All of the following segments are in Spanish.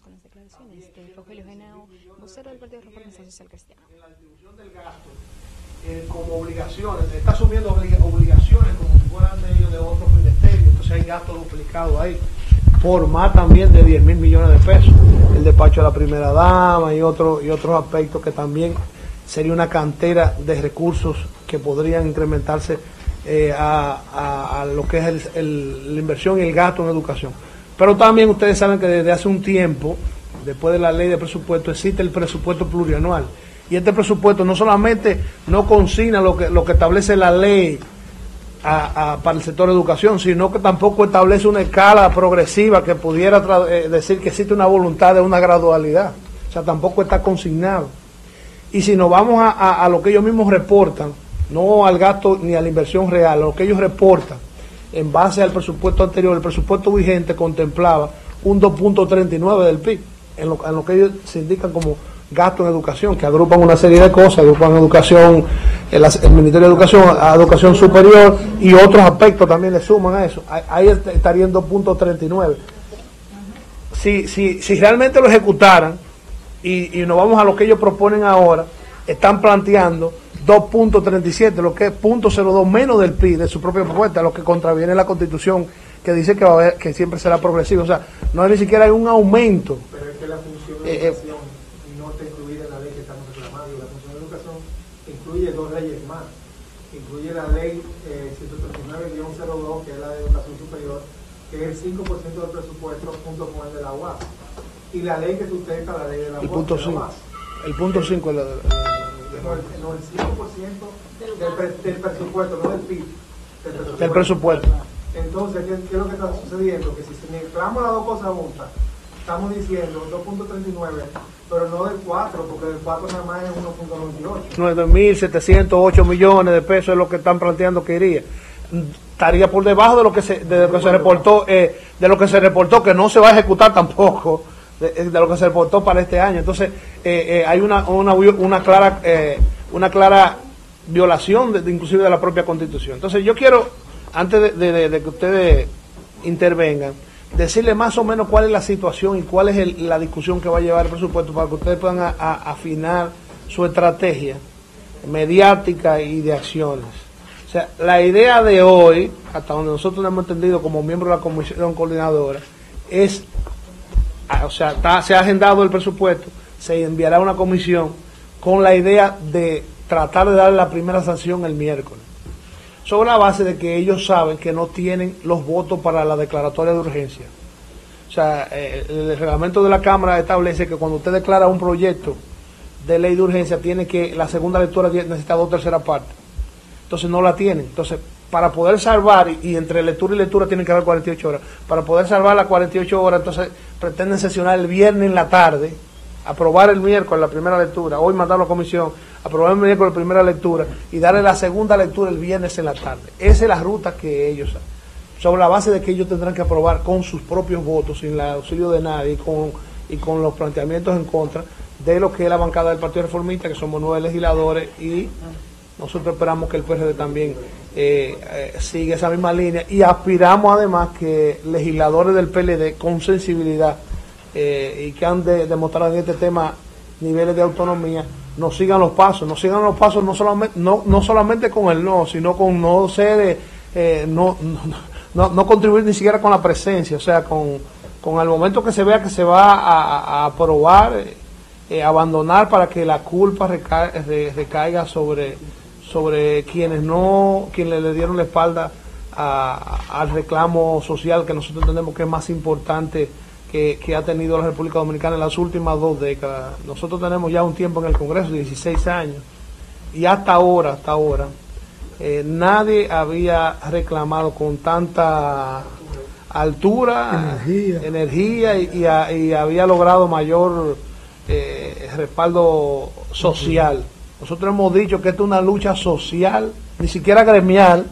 con las declaraciones de Rogelio Genao, vocero del Partido Reformista Social Cristiano. En la distribución del gasto, eh, como obligaciones, está asumiendo obliga- obligaciones como si fueran de ellos de otros ministerios, entonces hay gasto duplicado ahí, por más también de 10 mil millones de pesos, el despacho de la primera dama y, otro, y otros aspectos que también sería una cantera de recursos que podrían incrementarse eh, a, a- a lo que es el- el- la inversión y el gasto en educación. Pero también ustedes saben que desde hace un tiempo, después de la ley de presupuesto, existe el presupuesto plurianual. Y este presupuesto no solamente no consigna lo que, lo que establece la ley para el sector de educación, sino que tampoco establece una escala progresiva que pudiera eh, decir que existe una voluntad de una gradualidad. O sea, tampoco está consignado. Y si nos vamos a, lo que ellos mismos reportan, no al gasto ni a la inversión real, lo que ellos reportan, en base al presupuesto anterior, el presupuesto vigente contemplaba un 2.39 del PIB, en lo, en lo que ellos se indican como gasto en educación, que agrupan una serie de cosas, agrupan educación, el, el Ministerio de Educación, educación superior y otros aspectos también le suman a eso. Ahí- Ahí est- estaría en 2.39 si, si, si realmente lo ejecutaran y nos vamos a lo que ellos proponen ahora, están planteando 2.37, lo que es 0.02 menos del PIB de su propia propuesta, lo que contraviene la constitución que dice que va a haber, que siempre será progresivo. O sea, no hay ni siquiera hay un aumento. Pero es que la función de Eh, eh. educación no está incluida en la ley que estamos reclamando. La función de educación incluye dos leyes más. Incluye la ley eh, 139-02, que es la de educación superior, que es el 5% del presupuesto junto con el de la UAS. Y la ley que sustenta la ley de la El UAS. punto de la 5. UAS. El punto 5 es la- la- No, el, no, el 5% del, del presupuesto, no del PIB. Del del presupuesto. Entonces, ¿qué, qué es lo que está sucediendo? Que si se mezclamos las dos cosas juntas, estamos diciendo 2.39, pero no del 4, porque del 4 nada más es 1.98. 9.708 millones de pesos es lo que están planteando que iría. Estaría por debajo de lo que se, de lo que se reportó, eh, de lo que se reportó, que no se va a ejecutar tampoco, de, de lo que se reportó para este año. Entonces, eh, eh, hay una, una, una clara, eh, una clara violación de, inclusive de la propia constitución. Entonces, yo quiero, antes de, que ustedes intervengan, decirle más o menos cuál es la situación y cuál es la discusión que va a llevar el presupuesto para que ustedes puedan afinar su estrategia mediática y de acciones. O sea, la idea de hoy, hasta donde nosotros hemos entendido como miembro de la comisión coordinadora, es, o sea, está- se ha agendado el presupuesto, se enviará una comisión con la idea de tratar de darle la primera sanción el miércoles sobre la base de que ellos saben que no tienen los votos para la declaratoria de urgencia. O sea, eh, el reglamento de la Cámara establece que cuando usted declara un proyecto de ley de urgencia, tiene que, la segunda lectura necesita dos terceras partes. Entonces no la tienen. Entonces, para poder salvar, y, entre lectura y lectura tienen que haber 48 horas, para poder salvar las 48 horas, entonces pretenden sesionar el viernes en la tarde, aprobar el miércoles la primera lectura, hoy mandarlo a comisión, aprobar el miércoles la primera lectura y darle la segunda lectura el viernes en la tarde. Esa es la ruta que ellos sobre la base de que ellos tendrán que aprobar con sus propios votos, sin el auxilio de nadie y con, y con los planteamientos en contra de lo que es la bancada del Partido Reformista, que somos nueve legisladores y nosotros esperamos que el PRD también eh, eh, siga esa misma línea. Y aspiramos además que legisladores del PLD con sensibilidad eh, y que han de- demostrado en este tema niveles de autonomía nos sigan los pasos, nos sigan los pasos no solamente no, no solamente con el no, sino con no ser eh, eh, no, no, no, contribuir ni siquiera con la presencia, o sea, con, con el momento que se vea que se va a, aprobar, abandonar para que la culpa reca- re- recaiga sobre, sobre quienes no, quienes le dieron la espalda a- al reclamo social que nosotros entendemos que es más importante que, que ha tenido la República Dominicana en las últimas dos décadas. Nosotros tenemos ya un tiempo en el Congreso, 16 años, y hasta ahora, hasta ahora, eh, nadie había reclamado con tanta altura, Energía. energía y, y ha- y había logrado mayor eh, respaldo social. Nosotros hemos dicho que esta es una lucha social, ni siquiera gremial,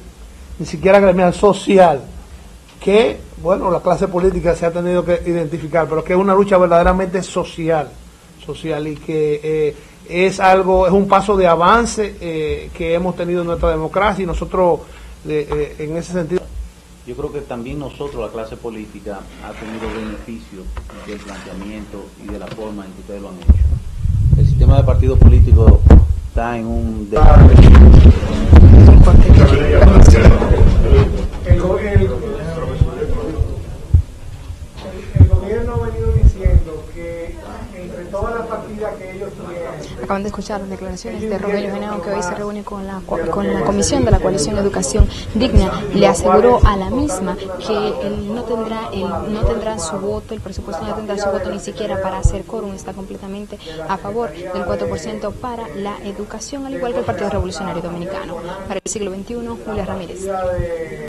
ni siquiera gremial, social, que, bueno, la clase política se ha tenido que identificar, pero que es una lucha verdaderamente social, social y que eh, es algo, es un paso de avance eh, que hemos tenido en nuestra democracia y nosotros eh, eh, en ese sentido yo creo que también nosotros, la clase política, ha tenido beneficio del planteamiento y de la forma en que ustedes lo han hecho. El sistema de partido político está en un... El, go- el- el gobierno ha venido diciendo que entre todas las partidas que ellos tienen, Acaban de escuchar las declaraciones de Rogelio Genao, que hoy se reúne con la, co- con la Comisión de la Coalición Educación Digna. Le aseguró a la misma que él no tendrá, él no tendrá su voto, el presupuesto no tendrá su voto ni siquiera para hacer quórum. Está completamente a favor del 4% para la educación, al igual que el Partido Revolucionario Dominicano. Para el siglo XXI, Julia Ramírez. de